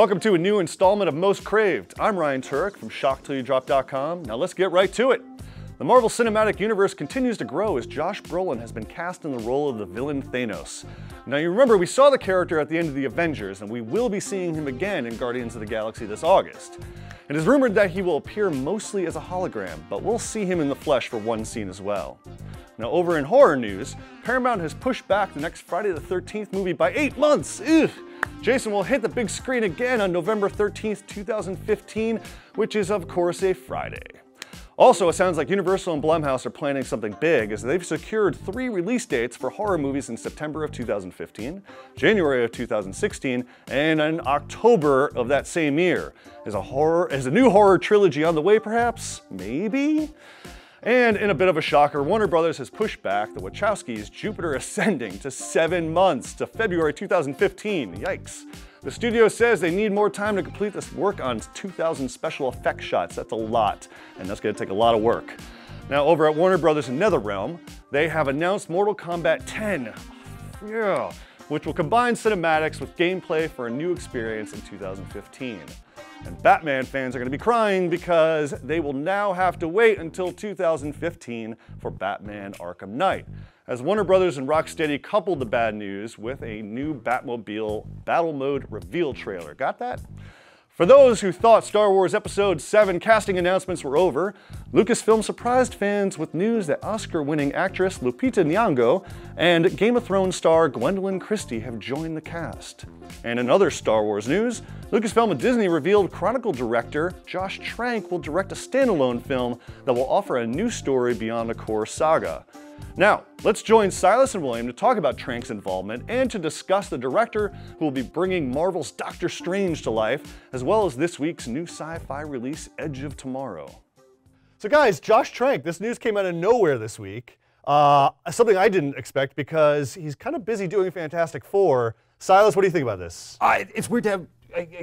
Welcome to a new installment of Most Craved. I'm Ryan Turek from ShockTillYouDrop.com. Now let's get right to it. The Marvel Cinematic Universe continues to grow as Josh Brolin has been cast in the role of the villain Thanos. Now you remember we saw the character at the end of the Avengers and we will be seeing him again in Guardians of the Galaxy this August. It is rumored that he will appear mostly as a hologram, but we'll see him in the flesh for one scene as well. Now over in horror news, Paramount has pushed back the next Friday the 13th movie by eight months. Ugh. Jason will hit the big screen again on November 13th, 2015, which is of course a Friday. Also, it sounds like Universal and Blumhouse are planning something big as they've secured three release dates for horror movies in September of 2015, January of 2016, and in October of that same year. Is a horror is a new horror trilogy on the way perhaps? Maybe? And in a bit of a shocker, Warner Brothers has pushed back the Wachowskis' Jupiter Ascending to seven months to February 2015. Yikes. The studio says they need more time to complete this work on 2,000 special effect shots. That's a lot, and that's gonna take a lot of work. Now, over at Warner Brothers NetherRealm, they have announced Mortal Kombat 10. Yeah, which will combine cinematics with gameplay for a new experience in 2015. And Batman fans are going to be crying because they will now have to wait until 2015 for Batman Arkham Knight. As Warner Brothers and Rocksteady coupled the bad news with a new Batmobile Battle Mode reveal trailer. Got that? For those who thought Star Wars Episode 7 casting announcements were over, Lucasfilm surprised fans with news that Oscar-winning actress Lupita Nyong'o and Game of Thrones star Gwendoline Christie have joined the cast. And in other Star Wars news, Lucasfilm and Disney revealed Chronicle director Josh Trank will direct a standalone film that will offer a new story beyond the core saga. Now, let's join Silas and William to talk about Trank's involvement and to discuss the director who will be bringing Marvel's Doctor Strange to life, as well as this week's new sci-fi release, Edge of Tomorrow. So guys, Josh Trank, this news came out of nowhere this week. Uh, something I didn't expect because he's kind of busy doing Fantastic Four. Silas, what do you think about this? Uh, it's weird to have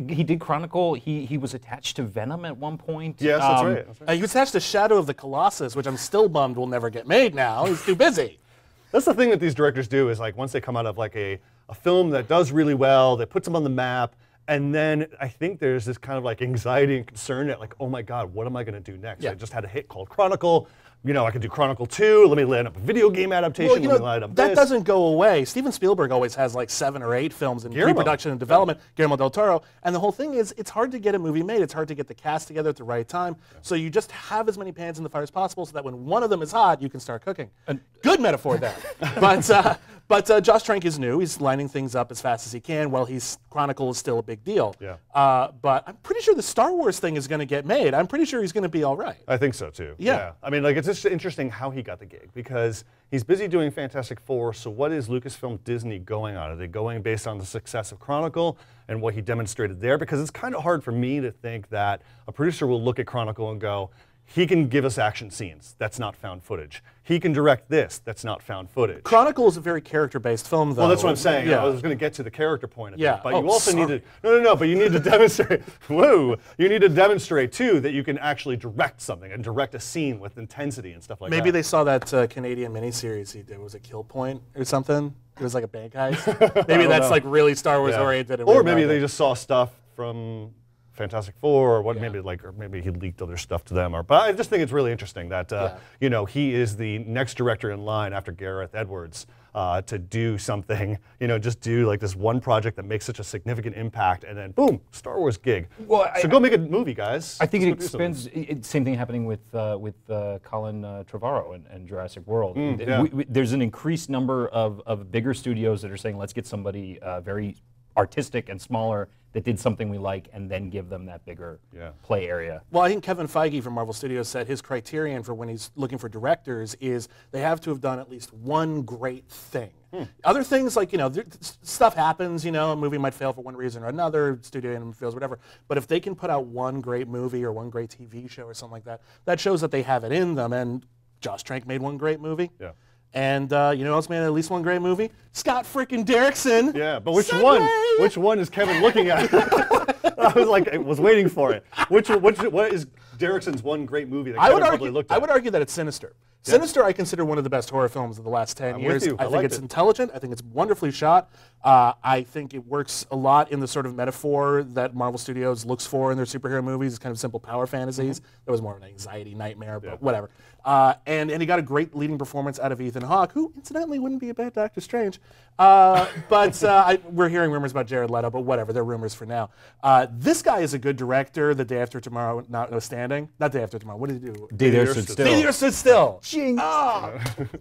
he did Chronicle. He he was attached to Venom at one point. Yes, that's, um, right. that's right. Uh, he was attached to Shadow of the Colossus, which I'm still bummed will never get made now. He's too busy. That's the thing that these directors do is like once they come out of like a, a film that does really well, that puts them on the map, and then I think there's this kind of like anxiety and concern that like, oh my God, what am I going to do next? Yeah. I just had a hit called Chronicle you know, I can do Chronicle 2, let me line up a video game adaptation, well, you let know, me line up That this. doesn't go away. Steven Spielberg always has like seven or eight films in pre-production and development, Guillermo del Toro, and the whole thing is it's hard to get a movie made, it's hard to get the cast together at the right time, yeah. so you just have as many pans in the fire as possible so that when one of them is hot, you can start cooking. And Good metaphor there. but, uh, but uh, Josh Trank is new. He's lining things up as fast as he can. While he's Chronicle is still a big deal. Yeah. Uh, but I'm pretty sure the Star Wars thing is going to get made. I'm pretty sure he's going to be all right. I think so too. Yeah. yeah. I mean, like it's just interesting how he got the gig because he's busy doing Fantastic Four. So what is Lucasfilm Disney going on? Are they going based on the success of Chronicle and what he demonstrated there? Because it's kind of hard for me to think that a producer will look at Chronicle and go, he can give us action scenes. That's not found footage. He can direct this. That's not found footage. Chronicle is a very character-based film, though. Well, that's what I'm saying. Yeah. I was going to get to the character point of yeah. it. But oh, you also sorry. need to, no, no, no, but you need to demonstrate, whoa, you need to demonstrate, too, that you can actually direct something and direct a scene with intensity and stuff like Maybe that. Maybe they saw that uh, Canadian miniseries he did. Was it Kill Point or something? It was like a bank heist. maybe that's know. like really Star Wars yeah. oriented. Or maybe they just saw stuff from Fantastic Four, or what yeah. maybe like, or maybe he leaked other stuff to them. Or, but I just think it's really interesting that uh, yeah. you know he is the next director in line after Gareth Edwards uh, to do something. You know, just do like this one project that makes such a significant impact, and then boom, Star Wars gig. Well, so I, go make a movie, guys. I think Let's it expands. It, same thing happening with uh, with uh, Colin uh, Trevorrow and, and, Jurassic World. Mm, yeah. we, we, there's an increased number of, of bigger studios that are saying, let's get somebody uh, very artistic and smaller that did something we like and then give them that bigger yeah. play area. Well, I think Kevin Feige from Marvel Studios said his criterion for when he's looking for directors is they have to have done at least one great thing. Hmm. Other things like, you know, stuff happens, you know, a movie might fail for one reason or another, studio and fails, whatever. But if they can put out one great movie or one great TV show or something like that, that shows that they have it in them. And Josh Trank made one great movie. Yeah. And uh, you know who else made at least one great movie? Scott freaking Derrickson. Yeah, but which one? Which one is Kevin looking at? I was like, I was waiting for it. Which, which, what is Derrickson's one great movie that Kevin I would probably looked at? I would argue that it's Sinister Sinister, I consider one of the best horror films of the last 10 with years. I I, think it's it. intelligent. I think it's wonderfully shot. Uh, I think it works a lot in the sort of metaphor that Marvel Studios looks for in their superhero movies. It's kind of simple power fantasies. Mm-hmm. That was more of an anxiety nightmare, but whatever. Uh, and, and he got a great leading performance out of Ethan Hawke, who incidentally wouldn't be a bad Doctor Strange. Uh, but uh, I, we're hearing rumors about Jared Leto, but whatever. They're rumors for now. Uh, this guy is a good director. The day after tomorrow, notwithstanding. Not day after tomorrow. What did he do? Day there Day stood stood still. Day the Earth stood still. Jinx. Ah.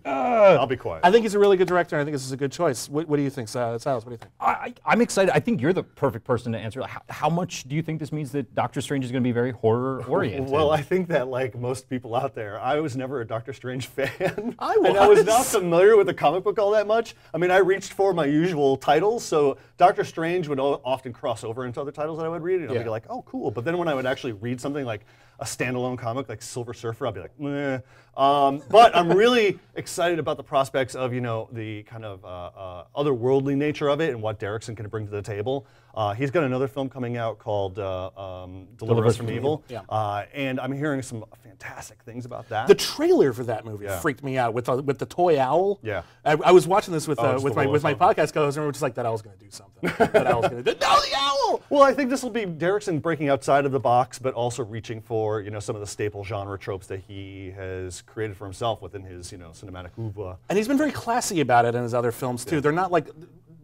Ah. I'll be quiet. I think he's a really good director. and I think this is a good choice. What, what do you think, Silas? Silas, What do you think? I, I- I'm excited. I think you're the perfect person to answer. How, how much do you think this means that Doctor Strange is going to be very horror oriented? Well, I think that like most people out there, I was never a Doctor Strange fan. I and I was was. not familiar with the comic book all that much. I mean, I reached for my usual titles, so Doctor Strange would often cross over into other titles that I would read, and I'd be like, oh, cool. But then when I would actually read something like a standalone comic like Silver Surfer, I'd be like, meh. Um, but I'm really excited about the prospects of you know the kind of uh, uh, otherworldly nature of it and what Derrickson can bring to the table. Uh, he's got another film coming out called uh, um, Deliver, Us from, Evil, Yeah. uh, and I'm hearing some fantastic things about that. The trailer for that movie freaked me out with the, with the toy owl. Yeah. I, I was watching this with uh, it's with my with my podcast co-host, and we were just like, that owl's going to do something. that owl's going to do. No, the owl. well, I think this will be Derrickson breaking outside of the box, but also reaching for you know some of the staple genre tropes that he has created for himself within his you know cinematic oeuvre. And he's been very classy about it in his other films too. They're not like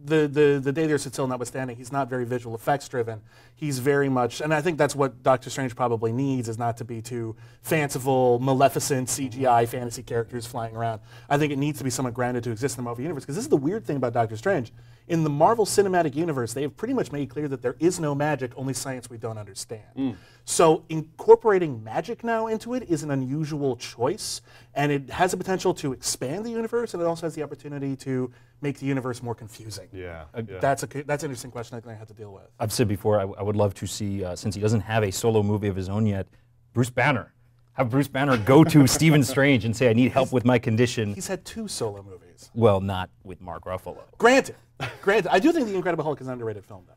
the the the day there stood still notwithstanding. He's not very visual effects driven. He's very much, and I think that's what Doctor Strange probably needs is not to be too fanciful, maleficent CGI fantasy characters flying around. I think it needs to be somewhat grounded to exist in the Marvel universe. Because this is the weird thing about Doctor Strange. In the Marvel Cinematic Universe, they have pretty much made clear that there is no magic, only science we don't understand. So incorporating magic now into it is an unusual choice, and it has the potential to expand the universe, and it also has the opportunity to make the universe more confusing. Yeah, Uh, yeah. That's a that's an interesting question I think I have to deal with. I've said before, I, I would love to see, uh, since he doesn't have a solo movie of his own yet, Bruce Banner. Have Bruce Banner go to Stephen Strange and say, I need help with my condition. He's had two solo movies. Well, not with Mark Ruffalo. Granted, granted, I do think The Incredible Hulk is an underrated film, though.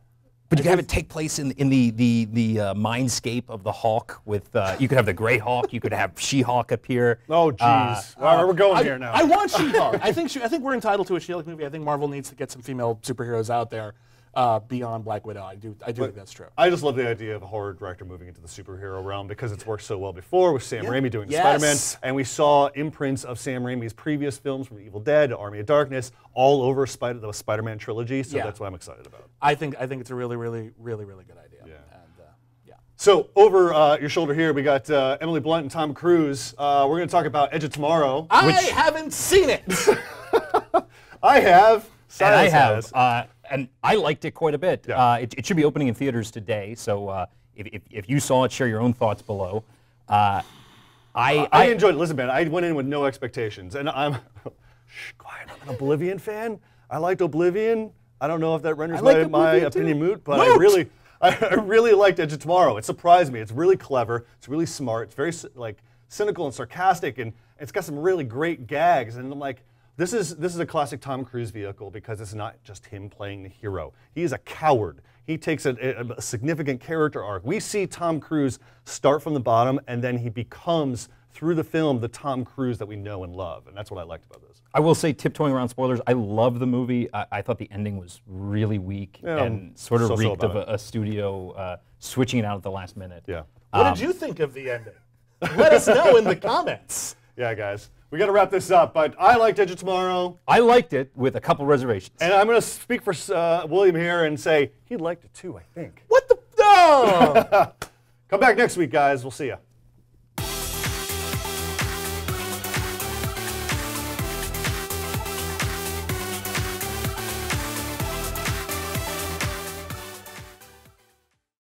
But you could have it take place in, in the the the uh, mindscape of the Hulk. With uh, you could have the Gray Hulk, you could have She-Hulk appear. Oh, jeez. All right, we're going I, here now. I want She-Hulk. I think she, I think we're entitled to a She-Hulk movie. I think Marvel needs to get some female superheroes out there uh, beyond Black Widow. I do I do think that's true. I just love the idea of a horror director moving into the superhero realm because it's worked so well before with Sam Yeah. Raimi doing Yes. Spider-Man, and we saw imprints of Sam Raimi's previous films from Evil Dead, Army of Darkness, all over Spider the Spider-Man trilogy. So Yeah. that's what I'm excited about. I think I think it's a really really really really good idea. Yeah. And, uh, yeah. So over uh, your shoulder here, we got uh, Emily Blunt and Tom Cruise. Uh, we're going to talk about Edge of Tomorrow. I haven't seen it. I have. and I have, uh, and I liked it quite a bit. Yeah. Uh, it, it should be opening in theaters today. So uh, if, if, if you saw it, share your own thoughts below. Uh, I, I enjoyed it. Listen, man, I went in with no expectations, and I'm shh, quiet. I'm an Oblivion fan. I liked Oblivion. I don't know if that renders my, my opinion moot, but I really, I, I really liked Edge of Tomorrow. It surprised me. It's really clever. It's really smart. It's very like cynical and sarcastic, and it's got some really great gags. And I'm like, this is this is a classic Tom Cruise vehicle because it's not just him playing the hero. He is a coward. He takes a, a- a significant character arc. We see Tom Cruise start from the bottom, and then he becomes through the film the Tom Cruise that we know and love, and that's what I liked about this. I will say, tiptoeing around spoilers, I love the movie. I, I thought the ending was really weak Yeah, and sort of so-so reeked of a, a studio uh, switching it out at the last minute. Yeah. What did you think of the ending? Let us know in the comments. Yeah, guys. We got to wrap this up, but I liked Edge of Tomorrow, I liked it with a couple reservations. and I'm going to speak for uh, William here and say he liked it too, I think. What the? No. Come back next week, guys. We'll see you.